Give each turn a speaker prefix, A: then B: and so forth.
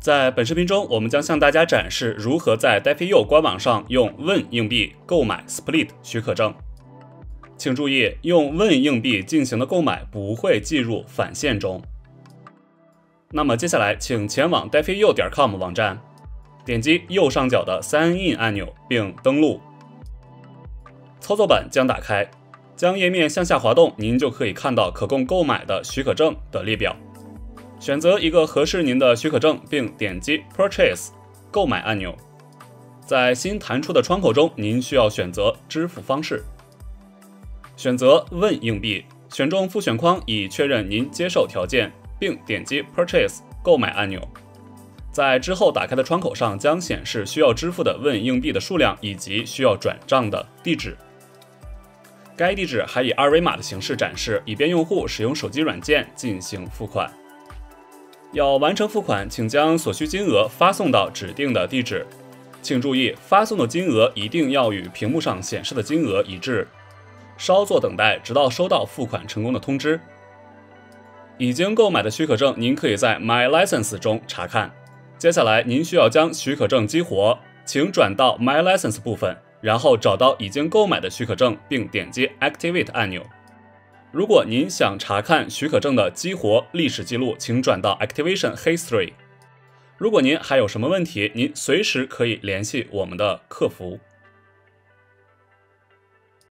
A: 在本视频中，我们将向大家展示如何在 DeFiU 官网上用 Win 硬币购买 Split 许可证。请注意，用 Win 硬币进行的购买不会计入返现中。那么接下来，请前往 DefiU 点 com 网站，点击右上角的 Sign In 按钮并登录。操作板将打开，将页面向下滑动，您就可以看到可供购买的许可证的列表。选择一个合适您的许可证，并点击 Purchase 购买按钮。在新弹出的窗口中，您需要选择支付方式，选择 Win 硬币，选中复选框以确认您接受条件，并点击 Purchase 购买按钮。在之后打开的窗口上将显示需要支付的 Win 硬币的数量以及需要转账的地址。该地址还以二维码的形式展示，以便用户使用手机软件进行付款。要完成付款，请将所需金额发送到指定的地址。请注意，发送的金额一定要与屏幕上显示的金额一致。稍作等待，直到收到付款成功的通知。已经购买的许可证，您可以在 My License 中查看。接下来，您需要将许可证激活，请转到 My License 部分，然后找到已经购买的许可证，并点击 Activate 按钮。如果您想查看许可证的激活历史记录，请转到 Activation History。如果您还有什么问题，您随时可以联系我们的客服。